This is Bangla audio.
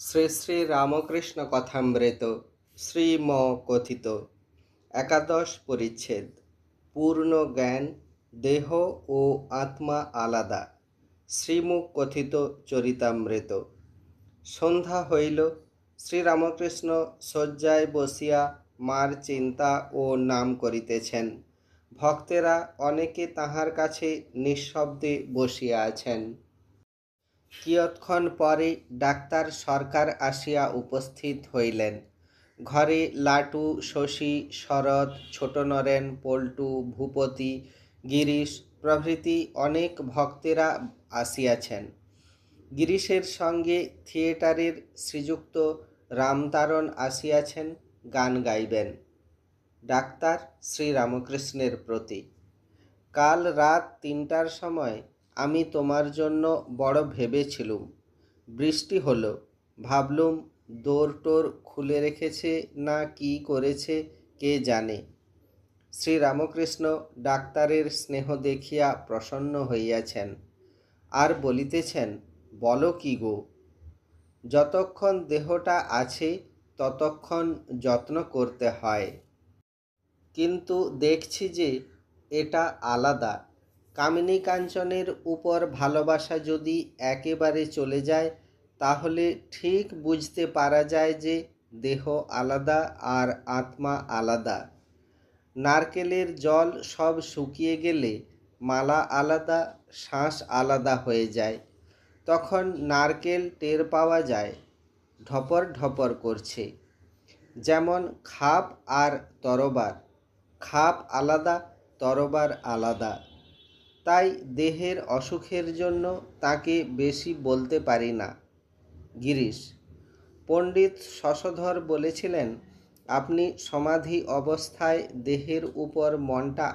শ্রী শ্রী রামকৃষ্ণ কথামৃত, শ্রীম কথিত, একাদশ পরিচ্ছেদ, পূর্ণ জ্ঞান, দেহ ও আত্মা আলাদা, শ্রীমুখ কথিত চরিতামৃত। সন্ধ্যা হইল শ্রীরামকৃষ্ণ শয্যায় বসিয়া মার চিন্তা ও নাম করিতেছেন। ভক্তেরা অনেকে তাহার কাছে নিঃশব্দে বসিয়া আছেন। কিয়ৎক্ষণ পরে ডাক্তার সরকার আসিয়া উপস্থিত হইলেন। ঘরে লাটু, শশী, শরৎ, ছোটনরেন, পল্টু, ভূপতি, গিরিশ প্রভৃতি অনেক ভক্তেরা আসিয়াছেন। গিরিশের সঙ্গে থিয়েটারের শ্রীযুক্ত রামতারণ আসিয়াছেন, গান গাইবেন। ডাক্তার শ্রীরামকৃষ্ণের প্রতি। কাল রাত তিনটার সময় আমি তোমার জন্য বড় ভেবেছিলুম। বৃষ্টি হলো। ভাবলুম, দোর টোর খুলে রেখেছে না কি করেছে কে জানে। শ্রীরামকৃষ্ণ ডাক্তারের স্নেহ দেখিয়া প্রসন্ন হইয়াছেন। আর বলিতেছেন, বলো কি গো? যতক্ষণ দেহটা আছে, ততক্ষণ যত্ন করতে হয়। কিন্তু দেখছি যে এটা আলাদা। কামিনী কাঞ্চনের উপর ভালোবাসা যদি একেবারে চলে যায়, তাহলে ঠিক বুঝতে পারা যায় যে দেহ আলাদা আর আত্মা আলাদা। নারকেলের জল সব শুকিয়ে গেলে মালা আলাদা শ্বাস আলাদা হয়ে যায়। তখন নারকেল টের পাওয়া যায়, ঢপর ঢপর করছে। যেমন খাপ আর তরবার, খাপ আলাদা, তরবার আলাদা। তাই দেহের অসুখের জন্য তাকে বেশি বলতে পারি না। গিরিশ, পণ্ডিত শশধর বলেছিলেন, আপনি সমাধি অবস্থায় দেহের উপর মনটা